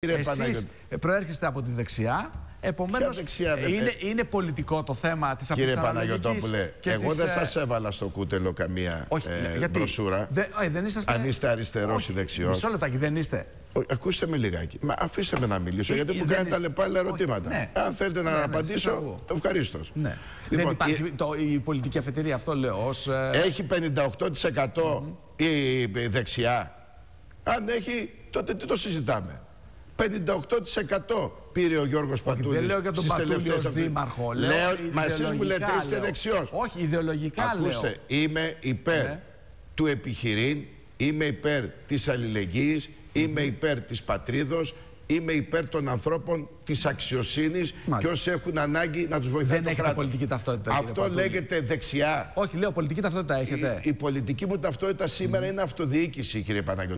Κύριε Εσείς Παναγιώτη. προέρχεστε από τη δεξιά. Επομένως, Ποια δεξιά, βέβαια; είναι, είναι πολιτικό το θέμα της Κύριε Παναγιωτόπουλε, εγώ δεν ε, σας έβαλα στο κούτελο καμία Όχι, ε, γιατί. μπροσούρα. Δε, ε, δεν είσαστε... Αν είστε αριστερός Όχι, ή δεξιός. Μισό λεπτάκι, δεν είστε. Ο- Ακούστε με λιγάκι. Μα αφήστε με να μιλήσω, Ε, γιατί ε, μου δεν κάνετε είστε- αλλεπάλληλα Όχι, ερωτήματα. ναι. Αν θέλετε να Ναι, ναι, απαντήσω, συζητάω εγώ. ευχαρίστως. Ναι. Λοιπόν, δεν υπάρχει το, η πολιτική αφετηρία, αυτό λέω. Ως, ε, Έχει 58% η δεξιά. Αν έχει, τότε τι το συζητάμε; 58% πήρε ο Γιώργος Πατούλης δεν λέω για τον στις Πατούλη τελευταίες ως αυτές- δήμαρχο. Λέω Λέω, μα εσείς μου ιδεολογικά λέτε είστε λέω. δεξιός. Όχι, ιδεολογικά Ακούστε, λέω. είμαι υπέρ Ναι. του επιχειρήν, είμαι υπέρ της αλληλεγγύης, είμαι υπέρ της πατρίδος, είμαι υπέρ των ανθρώπων της αξιοσύνης και Μάλιστα. όσοι έχουν ανάγκη να τους βοηθάει Δεν το έχετε κράτος. πολιτική ταυτότητα. κύριε Αυτό Πατούλη. λέγεται δεξιά. Όχι, λέω πολιτική ταυτότητα έχετε. Η, η πολιτική μου ταυτότητα σήμερα είναι αυτοδιοίκηση, κύριε Παναγιώτη.